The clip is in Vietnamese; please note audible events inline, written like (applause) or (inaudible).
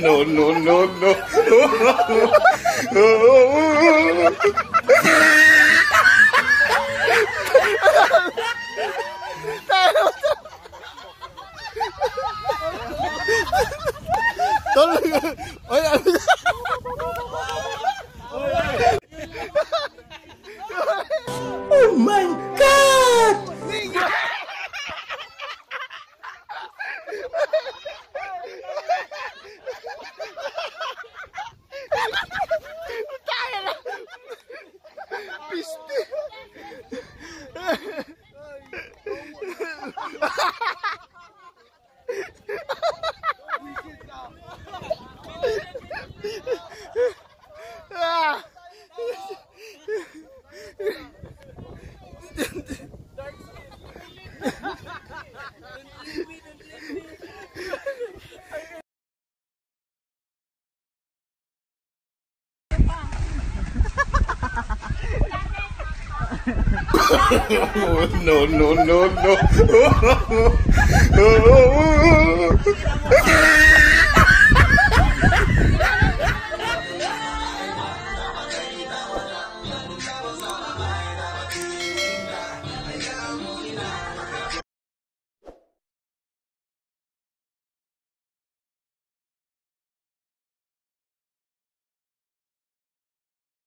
no, no, no, no. Tolong. Oh Oh my God! Tayo na! No, no, no, no. (laughs) (laughs)